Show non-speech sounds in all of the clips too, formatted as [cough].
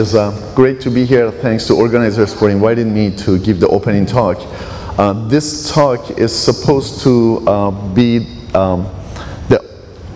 It's uh, great to be here. Thanks to organizers for inviting me to give the opening talk. Uh, this talk is supposed to uh, be um, the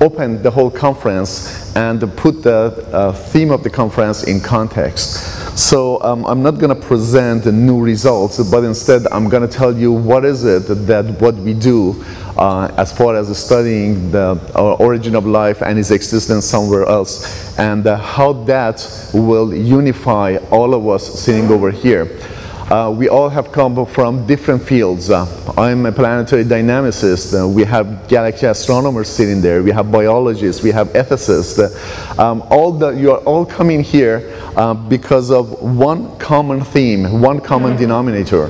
open the whole conference and put the uh, theme of the conference in context. So um, I'm not going to present new results, but instead I'm going to tell you what is it that what we do uh, as far as studying the origin of life and its existence somewhere else, and uh, how that will unify all of us sitting over here. Uh, we all have come from different fields. Uh, I'm a planetary dynamicist. Uh, we have galaxy astronomers sitting there. We have biologists. We have ethicists. Uh, um, all the, you are all coming here uh, because of one common theme, one common denominator,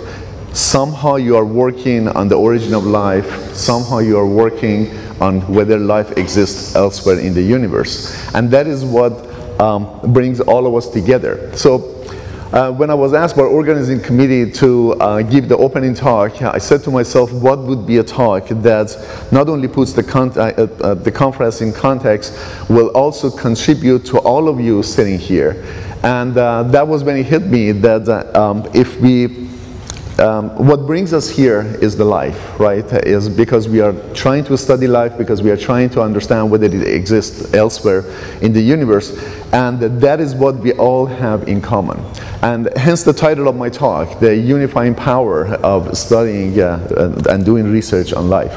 Somehow you are working on the origin of life. Somehow you are working on whether life exists elsewhere in the universe. And that is what um, brings all of us together. So uh, when I was asked by organizing committee to uh, give the opening talk, I said to myself, what would be a talk that not only puts the, con uh, uh the conference in context, will also contribute to all of you sitting here. And uh, that was when it hit me that uh, um, if we um, what brings us here is the life, right? Is because we are trying to study life, because we are trying to understand whether it exists elsewhere in the universe, and that is what we all have in common. And hence the title of my talk, The Unifying Power of Studying uh, and Doing Research on Life.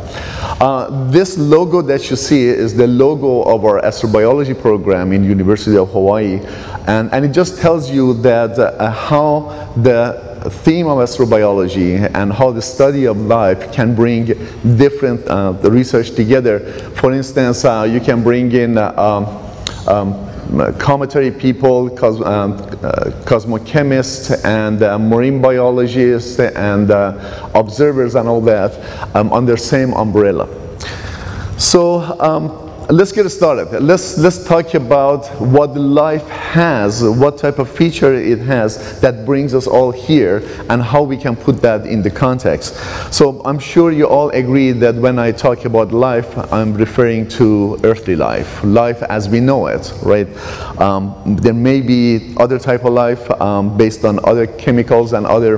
Uh, this logo that you see is the logo of our astrobiology program in University of Hawaii, and, and it just tells you that uh, how the theme of astrobiology and how the study of life can bring different uh, research together. For instance, uh, you can bring in uh, um, um, cometary people, cos um, uh, cosmochemists, and uh, marine biologists, and uh, observers, and all that um, under same umbrella. So um, let's get started. Let's, let's talk about what life has, what type of feature it has that brings us all here and how we can put that in the context. So I'm sure you all agree that when I talk about life, I'm referring to earthly life, life as we know it, right? Um, there may be other type of life um, based on other chemicals and other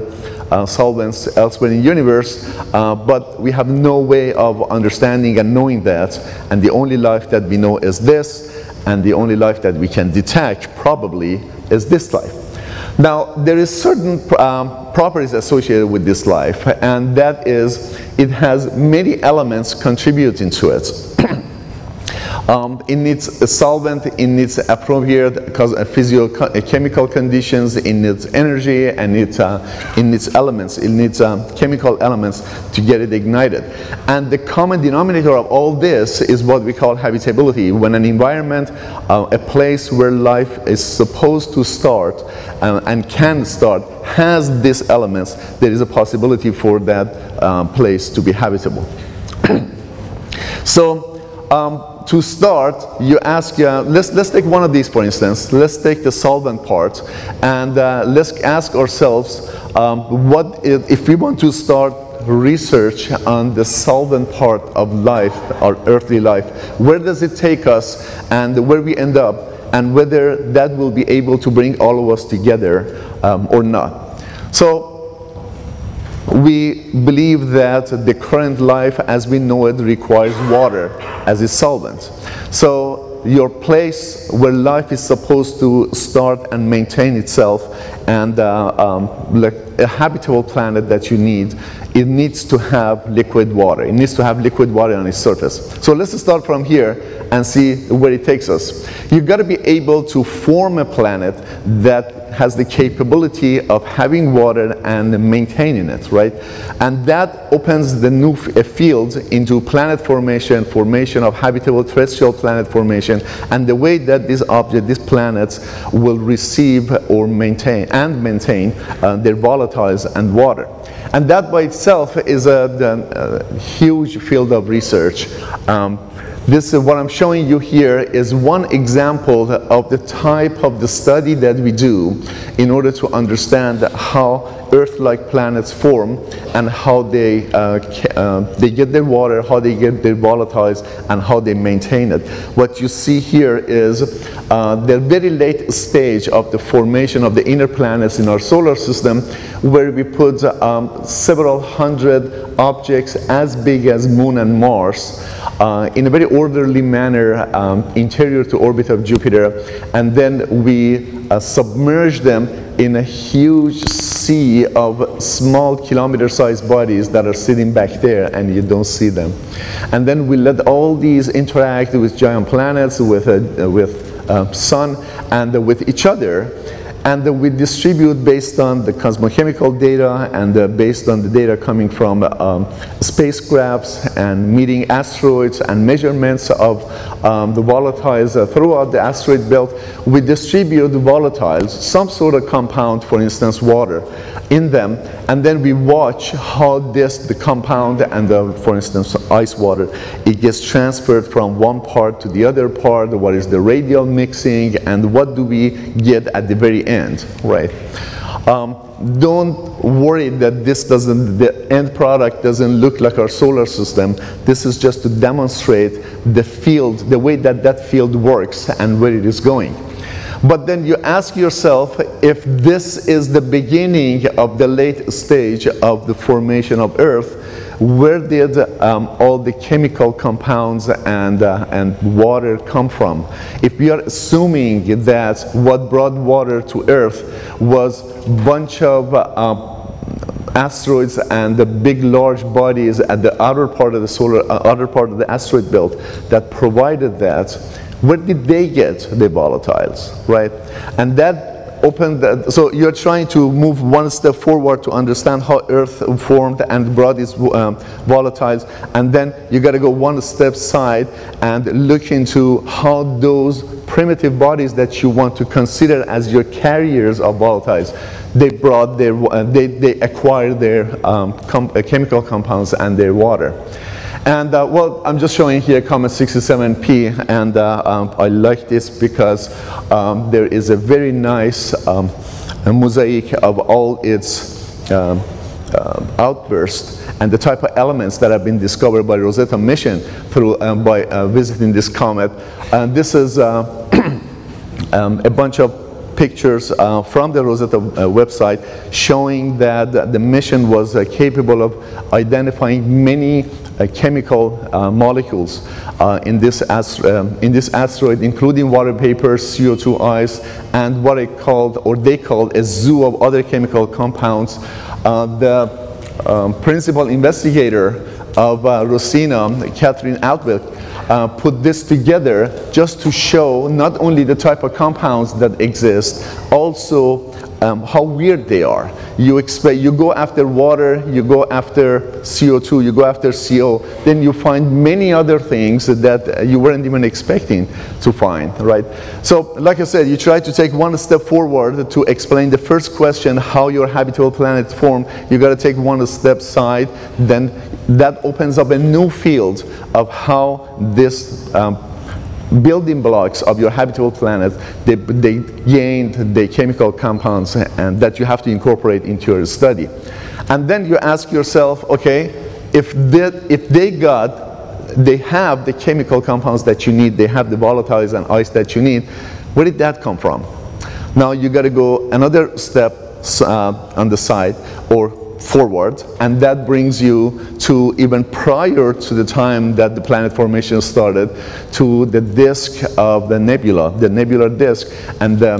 uh, solvents elsewhere in the universe, uh, but we have no way of understanding and knowing that, and the only life that we know is this, and the only life that we can detect probably is this life. Now, there is certain um, properties associated with this life, and that is it has many elements contributing to it. [clears throat] Um, it needs a solvent, it needs appropriate uh, physicochemical uh, conditions, it needs energy, and it, uh, it needs elements, it needs um, chemical elements to get it ignited. And the common denominator of all this is what we call habitability. When an environment, uh, a place where life is supposed to start uh, and can start, has these elements, there is a possibility for that um, place to be habitable. [clears throat] so, um, to start, you ask, uh, let's, let's take one of these for instance. Let's take the solvent part and uh, let's ask ourselves, um, what if, if we want to start research on the solvent part of life, our earthly life, where does it take us and where we end up and whether that will be able to bring all of us together um, or not. So we believe that the current life as we know it requires water as its solvent. So your place where life is supposed to start and maintain itself and uh, um, like a habitable planet that you need, it needs to have liquid water. It needs to have liquid water on its surface. So let's start from here and see where it takes us. You've got to be able to form a planet that has the capability of having water and maintaining it, right? And that opens the new field into planet formation, formation of habitable terrestrial planet formation, and the way that these objects, these planets, will receive or maintain and maintain uh, their volatiles and water. And that by itself is a, a, huge field of research. Um, This is what I'm showing you here is one example of the type of the study that we do in order to understand how Earth-like planets form and how they, uh, uh, they get their water, how they get their volatiles, and how they maintain it. What you see here is uh, the very late stage of the formation of the inner planets in our solar system, where we put um, several hundred objects as big as Moon and Mars uh, in a very orderly manner um, interior to orbit of Jupiter, and then we uh, submerge them in a huge sea of small kilometer-sized bodies that are sitting back there and you don't see them. And then we let all these interact with giant planets, with, uh, with uh, sun, and with each other and we distribute based on the cosmochemical data and uh, based on the data coming from um, spacecrafts and meeting asteroids and measurements of um, the volatiles uh, throughout the asteroid belt, we distribute the volatiles, some sort of compound, for instance water, in them, and then we watch how this, the compound and the, for instance, ice water, it gets transferred from one part to the other part, what is the radial mixing, and what do we get at the very end, right? Um, don't worry that this doesn't, the end product doesn't look like our solar system. This is just to demonstrate the field, the way that that field works and where it is going. But then you ask yourself if this is the beginning of the late stage of the formation of Earth, where did um, all the chemical compounds and, uh, and water come from? If we are assuming that what brought water to Earth was bunch of uh, asteroids and the big large bodies at the outer part of the solar, uh, outer part of the asteroid belt that provided that, where did they get the volatiles, right? And that open so you're trying to move one step forward to understand how earth formed and brought its um, volatiles and then you got to go one step side and look into how those primitive bodies that you want to consider as your carriers of volatiles they brought their uh, they, they acquired their um, com uh, chemical compounds and their water and uh, well, I'm just showing here Comet 67P, and uh, um, I like this because um, there is a very nice um, a mosaic of all its um, uh, outbursts and the type of elements that have been discovered by Rosetta mission through um, by uh, visiting this comet. And this is uh, [clears throat] um, a bunch of pictures uh, from the Rosetta uh, website showing that the mission was uh, capable of identifying many uh, chemical molecules in, this um, in this asteroid, including water vapor, CO2 ice, and what I called, or they called, a zoo of other chemical compounds. the um, principal investigator of uh, Rosina, Catherine Altwegg, uh, put this together just to show not only the type of compounds that exist, also um, how weird they are. You expect, you go after water, you go after CO2, you go after CO, then you find many other things that you weren't even expecting to find, right? So, like I said, you try to take one step forward to explain the first question, how your habitable planet formed. You got to take one step side, then that opens up a new field of how this um, building blocks of your habitable planet, they, they gained the chemical compounds and that you have to incorporate into your study. And then you ask yourself, okay, if they, if they got, they have the chemical compounds that you need, they have the volatiles and ice that you need, where did that come from? Now you got to go another step uh, on the side or forward, and that brings you to even prior to the time that the planet formation started, to the disk of the nebula, the nebular disk, and the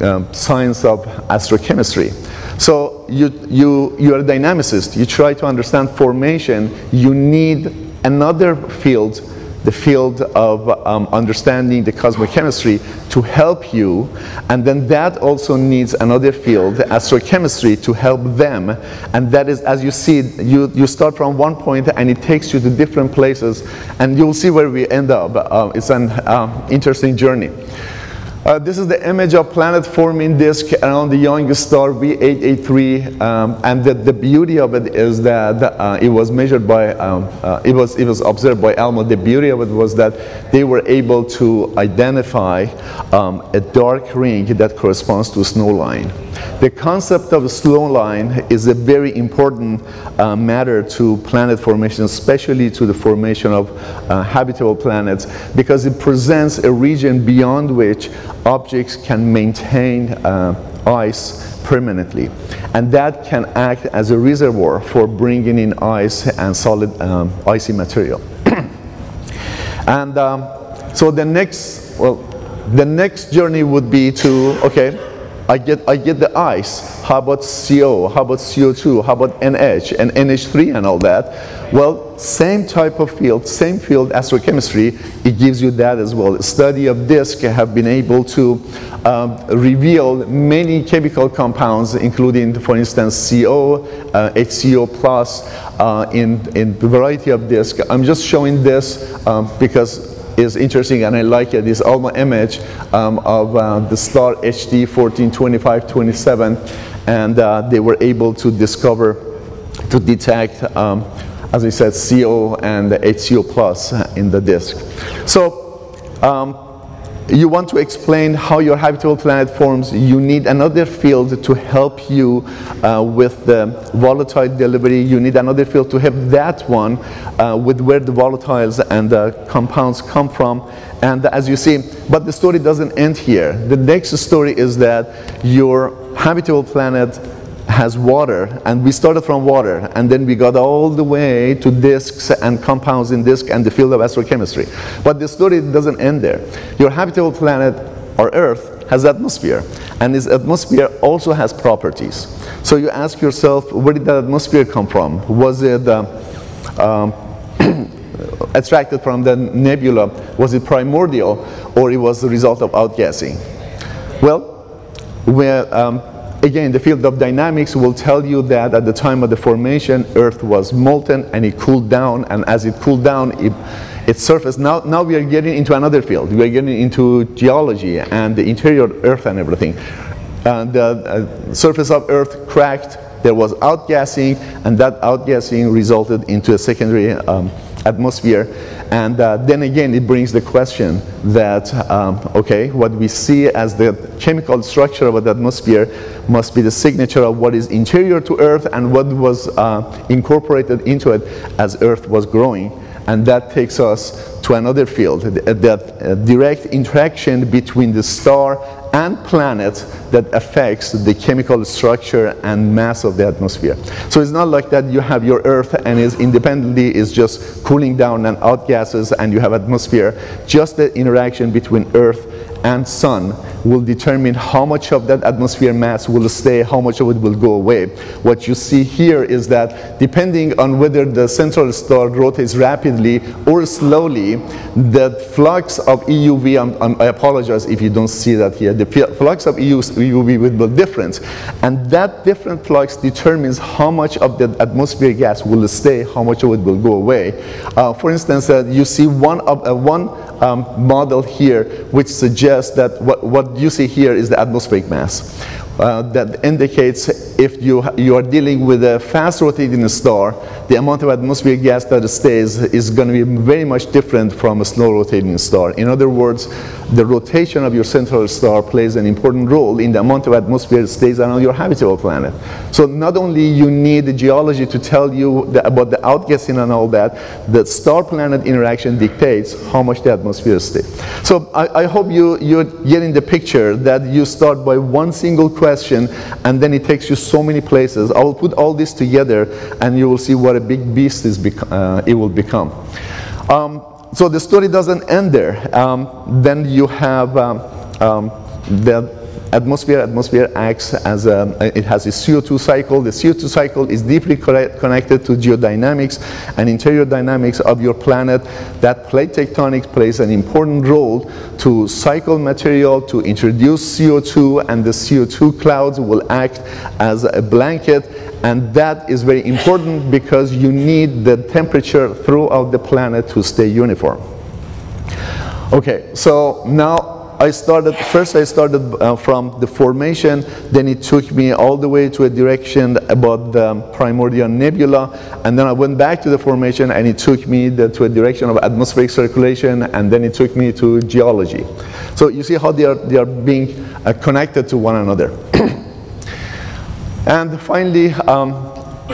um, science of astrochemistry. So you, you, you're a dynamicist, you try to understand formation, you need another field the field of um, understanding the cosmochemistry to help you. And then that also needs another field, astrochemistry, to help them. And that is, as you see, you, you start from one point and it takes you to different places. And you'll see where we end up. Uh, it's an uh, interesting journey. Uh, this is the image of planet forming disk around the young star V883, um, and the, the, beauty of it is that uh, it was measured by, um, uh, it was it was observed by ALMA. The beauty of it was that they were able to identify um, a dark ring that corresponds to a snow line. The concept of a snow line is a very important uh, matter to planet formation, especially to the formation of uh, habitable planets, because it presents a region beyond which objects can maintain uh, ice permanently. And that can act as a reservoir for bringing in ice and solid um, icy material. [coughs] and um, so the next, well, the next journey would be to, okay, I get, I get the ice. How about CO? How about CO2? How about NH and NH3 and all that? Well, same type of field, same field, astrochemistry, it gives you that as well. Study of disk have been able to um, reveal many chemical compounds, including, for instance, CO, uh, HCO plus, uh, in, in variety of disk. I'm just showing this um, because is interesting and I like it, this ALMA image um, of uh, the star HD 142527 and uh, they were able to discover, to detect, um, as I said, CO and HCO plus in the disk. So um, you want to explain how your habitable planet forms, you need another field to help you uh, with the volatile delivery. You need another field to help that one uh, with where the volatiles and the compounds come from. And as you see, but the story doesn't end here. The next story is that your habitable planet has water, and we started from water, and then we got all the way to disks and compounds in disk and the field of astrochemistry. But the story doesn't end there. Your habitable planet, or Earth, has atmosphere, and this atmosphere also has properties. So you ask yourself, where did that atmosphere come from? Was it uh, um, [clears throat] extracted from the nebula? Was it primordial, or it was the result of outgassing? Well, where, um, Again, the field of dynamics will tell you that at the time of the formation, Earth was molten and it cooled down, and as it cooled down, it, it surfaced. Now, now we are getting into another field. We are getting into geology and the interior Earth and everything. And the uh, surface of Earth cracked, there was outgassing, and that outgassing resulted into a secondary um, atmosphere. And uh, then again, it brings the question that, um, okay, what we see as the chemical structure of the atmosphere must be the signature of what is interior to Earth and what was uh, incorporated into it as Earth was growing. And that takes us to another field, that uh, direct interaction between the star and planet that affects the chemical structure and mass of the atmosphere. So it's not like that you have your Earth and is independently is just cooling down and out gases and you have atmosphere. Just the interaction between Earth and sun will determine how much of that atmosphere mass will stay, how much of it will go away. What you see here is that depending on whether the central star rotates rapidly or slowly, the flux of EUV, I'm, I'm, i apologize if you don't see that here, the flux of EUV will be different. And that different flux determines how much of the atmosphere gas will stay, how much of it will go away. Uh, for instance, uh, you see one, of, uh, one um, model here which suggests that what, what you see here is the atmospheric mass. Uh, that indicates if you, you are dealing with a fast rotating star, the amount of atmospheric gas that stays is going to be very much different from a slow rotating star. In other words, the rotation of your central star plays an important role in the amount of atmosphere that stays around your habitable planet. So not only you need the geology to tell you the, about the outgassing and all that, the star-planet interaction dictates how much the atmosphere stays. So I, I hope you, you're getting the picture that you start by one single question and then it takes you so many places. I will put all this together and you will see what a big beast is uh, it will become. Um, so the story doesn't end there. Um, then you have um, um the atmosphere. Atmosphere acts as a, it has a CO2 cycle. The CO2 cycle is deeply connected to geodynamics and interior dynamics of your planet. That plate tectonics plays an important role to cycle material, to introduce CO2, and the CO2 clouds will act as a blanket and that is very important because you need the temperature throughout the planet to stay uniform. Okay, so now I started, first I started uh, from the formation, then it took me all the way to a direction about the primordial nebula, and then I went back to the formation and it took me the, to a direction of atmospheric circulation, and then it took me to geology. So you see how they are, they are being uh, connected to one another. [coughs] and finally, um,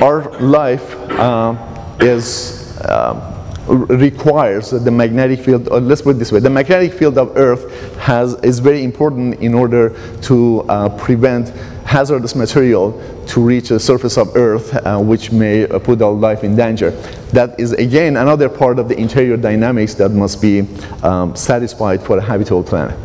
our life uh, is um, requires the magnetic field, or let's put it this way, the magnetic field of Earth has, is very important in order to uh, prevent hazardous material to reach the surface of Earth, uh, which may uh, put our life in danger. That is, again, another part of the interior dynamics that must be um, satisfied for a habitable planet.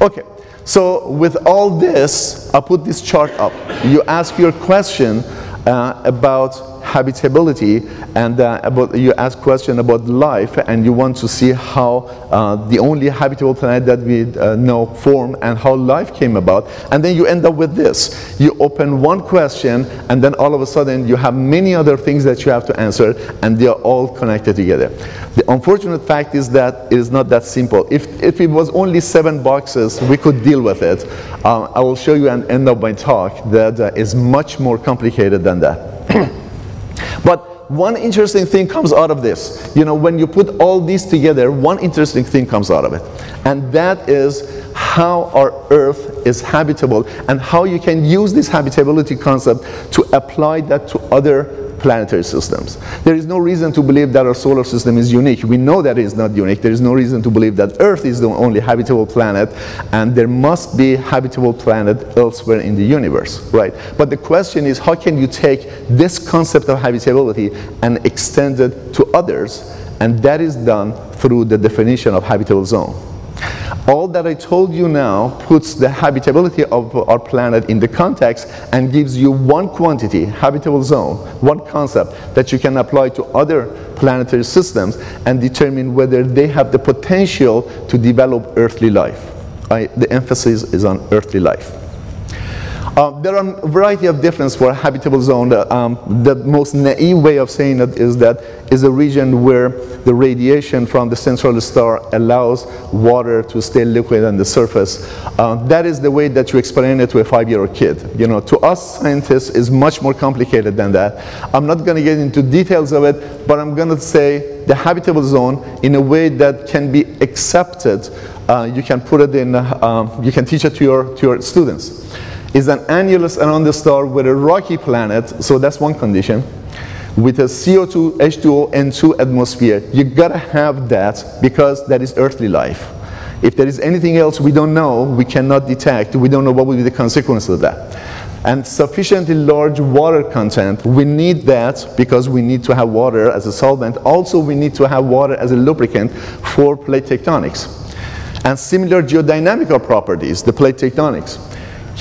Okay, so with all this, I put this chart up. You ask your question uh, about habitability and uh, about, you ask question about life and you want to see how uh, the only habitable planet that we uh, know formed and how life came about. And then you end up with this. You open one question and then all of a sudden you have many other things that you have to answer and they are all connected together. The unfortunate fact is that it is not that simple. If, if it was only seven boxes we could deal with it. Um, I will show you an end of my talk that uh, is much more complicated than that [clears throat] But one interesting thing comes out of this. You know, when you put all these together, one interesting thing comes out of it. And that is how our Earth is habitable and how you can use this habitability concept to apply that to other planetary systems. There is no reason to believe that our solar system is unique. We know that it is not unique. There is no reason to believe that Earth is the only habitable planet, and there must be habitable planet elsewhere in the universe, right? But the question is, how can you take this concept of habitability and extend it to others? And that is done through the definition of habitable zone. All that I told you now puts the habitability of our planet in the context and gives you one quantity, habitable zone, one concept that you can apply to other planetary systems and determine whether they have the potential to develop earthly life. I, the emphasis is on earthly life. Uh, there are a variety of difference for a habitable zone. Um, the most naive way of saying it is that is a region where the radiation from the central star allows water to stay liquid on the surface. Uh, that is the way that you explain it to a five-year-old kid. You know, to us scientists, is much more complicated than that. I'm not going to get into details of it, but I'm going to say the habitable zone in a way that can be accepted. Uh, you can put it in. Um, you can teach it to your to your students is an annulus around the star with a rocky planet, so that's one condition, with a CO2, H2O, N2 atmosphere. You gotta have that because that is earthly life. If there is anything else we don't know, we cannot detect, we don't know what will be the consequence of that. And sufficiently large water content, we need that because we need to have water as a solvent. Also, we need to have water as a lubricant for plate tectonics. And similar geodynamical properties, the plate tectonics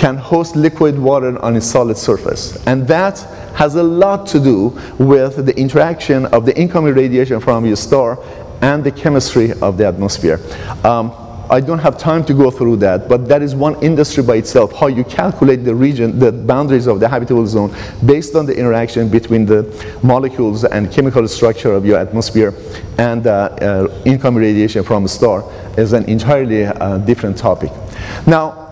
can host liquid water on a solid surface. And that has a lot to do with the interaction of the incoming radiation from your star and the chemistry of the atmosphere. Um, I don't have time to go through that, but that is one industry by itself, how you calculate the region, the boundaries of the habitable zone based on the interaction between the molecules and chemical structure of your atmosphere and uh, uh, incoming radiation from a star is an entirely uh, different topic. Now,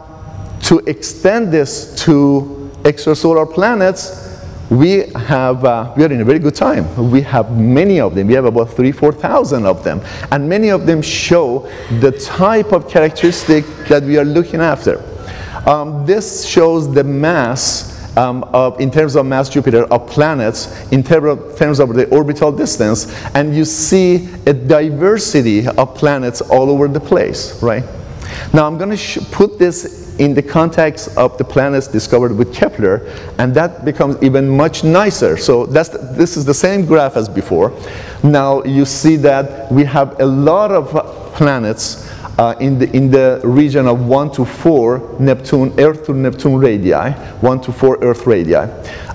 to extend this to extrasolar planets, we have uh, we are in a very good time. We have many of them. We have about three, four thousand of them, and many of them show the type of characteristic that we are looking after. Um, this shows the mass um, of, in terms of mass Jupiter of planets in terms of the orbital distance, and you see a diversity of planets all over the place, right? Now I'm going to put this in the context of the planets discovered with Kepler, and that becomes even much nicer. So that's, this is the same graph as before. Now you see that we have a lot of planets uh, in, the, in the region of 1 to 4 Neptune, Earth to Neptune radii, 1 to 4 Earth radii.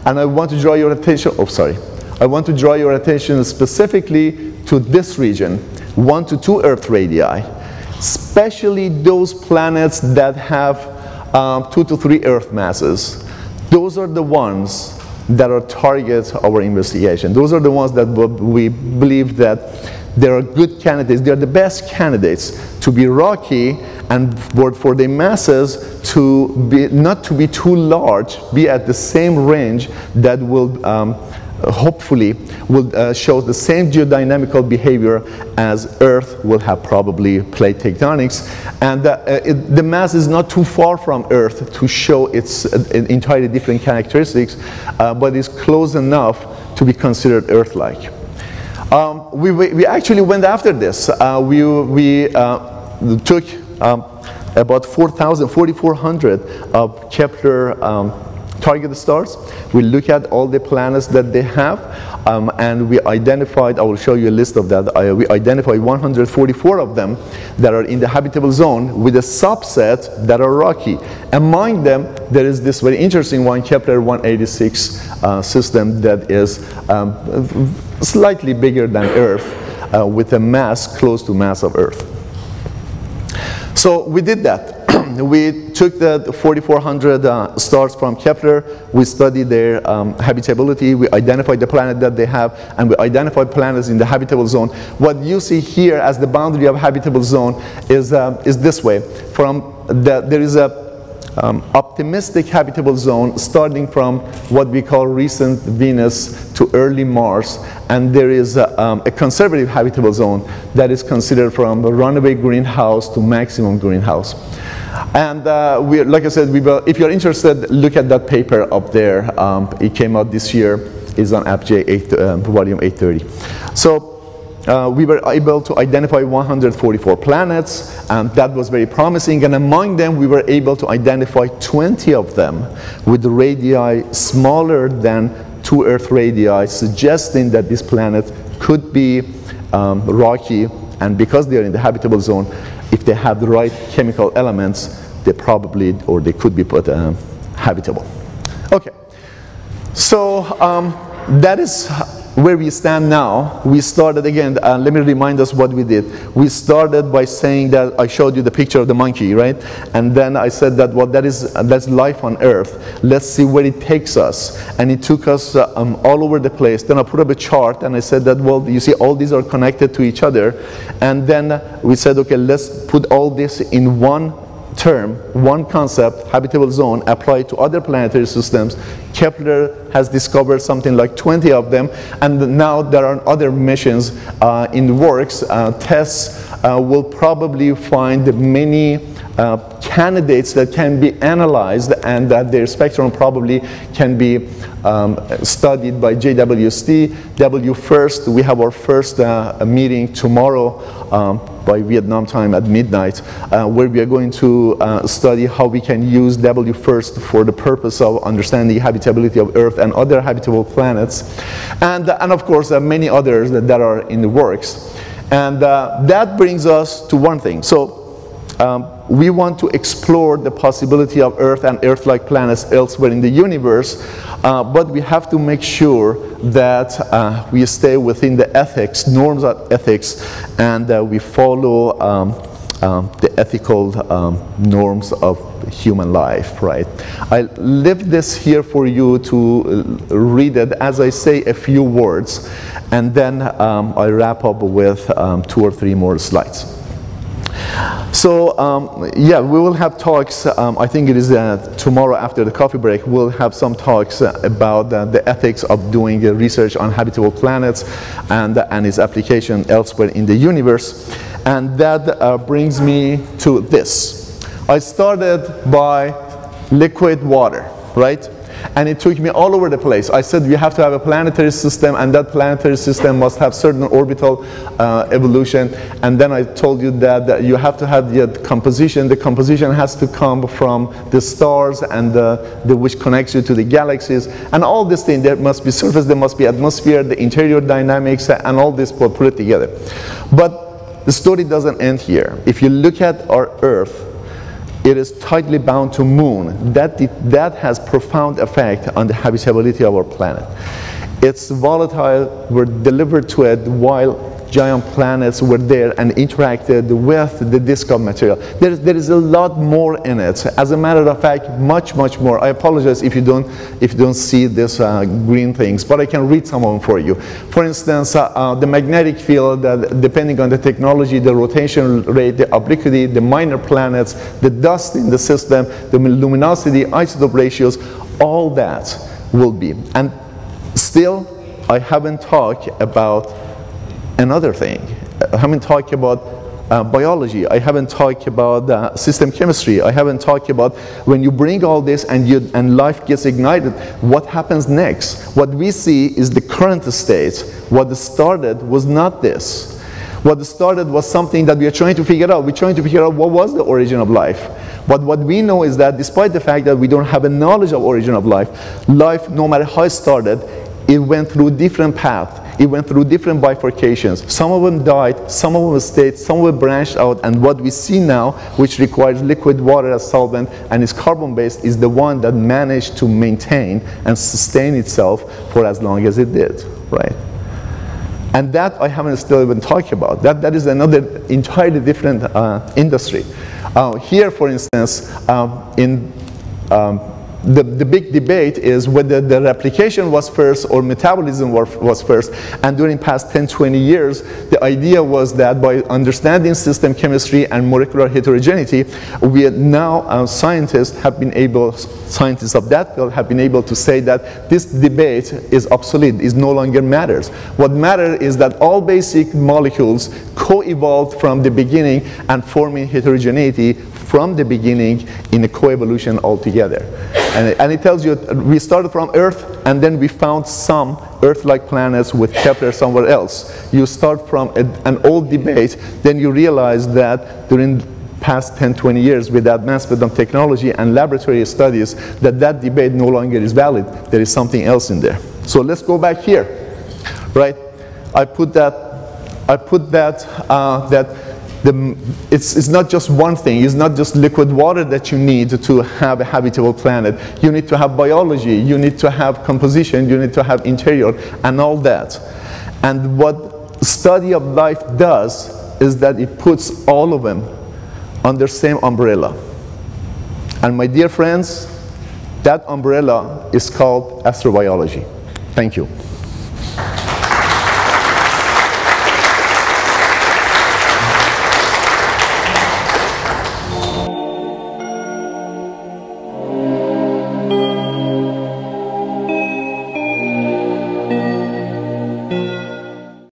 And I want to draw your attention, oh sorry, I want to draw your attention specifically to this region, 1 to 2 Earth radii, especially those planets that have um, two to three Earth masses. Those are the ones that are targets of our investigation. Those are the ones that we believe that they are good candidates, they are the best candidates to be rocky and for, for the masses to be, not to be too large, be at the same range that will um, hopefully will uh, show the same geodynamical behavior as Earth will have probably plate tectonics. And uh, it, the mass is not too far from Earth to show its uh, entirely different characteristics, uh, but is close enough to be considered Earth-like. Um, we, we actually went after this. Uh, we we uh, took um, about 4,000, 4,400 of Kepler um, target stars. We look at all the planets that they have, um, and we identified, I will show you a list of that, I, we identified 144 of them that are in the habitable zone with a subset that are rocky. Among them, there is this very interesting one, Kepler 186 uh, system that is um, slightly bigger than Earth uh, with a mass close to mass of Earth. So we did that. We took the 4,400 uh, stars from Kepler, we studied their um, habitability, we identified the planet that they have, and we identified planets in the habitable zone. What you see here as the boundary of habitable zone is, uh, is this way. From the, there is a um, optimistic habitable zone starting from what we call recent Venus to early Mars, and there is a, um, a conservative habitable zone that is considered from runaway greenhouse to maximum greenhouse. And uh, we, like I said, we will, if you're interested, look at that paper up there. Um, it came out this year. It's on APJ 8, um, volume 830. So uh, we were able to identify 144 planets, and that was very promising. And among them, we were able to identify 20 of them with radii smaller than two Earth radii, suggesting that these planets could be um, rocky, and because they are in the habitable zone, if they have the right chemical elements, they probably, or they could be put um, habitable. Okay, so um, that is where we stand now, we started again, uh, let me remind us what we did. We started by saying that I showed you the picture of the monkey, right? And then I said that well, that is, that's life on earth. Let's see where it takes us. And it took us uh, um, all over the place. Then I put up a chart and I said that, well, you see all these are connected to each other. And then we said, okay, let's put all this in one term, one concept, habitable zone, applied to other planetary systems. Kepler has discovered something like 20 of them, and now there are other missions uh, in the works. Uh, TESS uh, will probably find many uh, candidates that can be analyzed and that their spectrum probably can be um, studied by JWST. WFIRST, we have our first uh, meeting tomorrow um, by Vietnam time at midnight, uh, where we are going to uh, study how we can use WFIRST for the purpose of understanding habitability of Earth and other habitable planets, and, and of course many others that, that, are in the works. And uh, that brings us to one thing. So um, we want to explore the possibility of Earth and Earth-like planets elsewhere in the universe, uh, but we have to make sure that uh, we stay within the ethics, norms of ethics, and uh, we follow um, um, the ethical um, norms of human life, right? I leave this here for you to uh, read it as I say a few words, and then um, I wrap up with um, two or three more slides. So um, yeah, we will have talks, um, I think it is uh, tomorrow after the coffee break, we'll have some talks uh, about uh, the ethics of doing uh, research on habitable planets and, and its application elsewhere in the universe. And that uh, brings me to this. I started by liquid water, right? And it took me all over the place. I said we have to have a planetary system and that planetary system must have certain orbital uh, evolution and then I told you that, that, you have to have the composition. The composition has to come from the stars and the, the which connects you to the galaxies and all these things. There must be surface, there must be atmosphere, the interior dynamics and all this put, it together. But the story doesn't end here. If you look at our Earth, it is tightly bound to moon. That, that has profound effect on the habitability of our planet. It's volatile, we're delivered to it while giant planets were there and interacted with the disk of material. There, there is a lot more in it. As a matter of fact, much, much more. I apologize if you don't, if you don't see these uh, green things, but I can read some of them for you. For instance, uh, uh, the magnetic field, uh, depending on the technology, the rotation rate, the obliquity, the minor planets, the dust in the system, the luminosity, isotope ratios, all that will be. And still, I haven't talked about another thing. I haven't talked about uh, biology. I haven't talked about uh, system chemistry. I haven't talked about when you bring all this and, you, and life gets ignited, what happens next? What we see is the current state. What started was not this. What started was something that we are trying to figure out. We're trying to figure out what was the origin of life. But what we know is that despite the fact that we don't have a knowledge of origin of life, life, no matter how it started, it went through different paths. It went through different bifurcations. Some of them died, some of them stayed, some of them branched out, and what we see now, which requires liquid water as solvent and is carbon-based, is the one that managed to maintain and sustain itself for as long as it did, right? And that I haven't still even talked about. That, that is another entirely different uh, industry. Uh, here, for instance, um, in um, the, the big debate is whether the replication was first or metabolism was first. And during past 10, 20 years, the idea was that by understanding system chemistry and molecular heterogeneity, we now uh, scientists have been able, scientists of that field have been able to say that this debate is obsolete, is no longer matters. What matters is that all basic molecules co-evolved from the beginning and forming heterogeneity from the beginning in a coevolution altogether. And it, and it tells you we started from Earth and then we found some Earth-like planets with Kepler somewhere else. You start from a, an old debate, then you realize that during past 10, 20 years with the advancement of technology and laboratory studies that that debate no longer is valid. There is something else in there. So let's go back here, right? I put that, I put that, uh, that the, it's, it's not just one thing. It's not just liquid water that you need to have a habitable planet. You need to have biology. You need to have composition. You need to have interior and all that. And what study of life does is that it puts all of them under same umbrella. And my dear friends, that umbrella is called astrobiology. Thank you.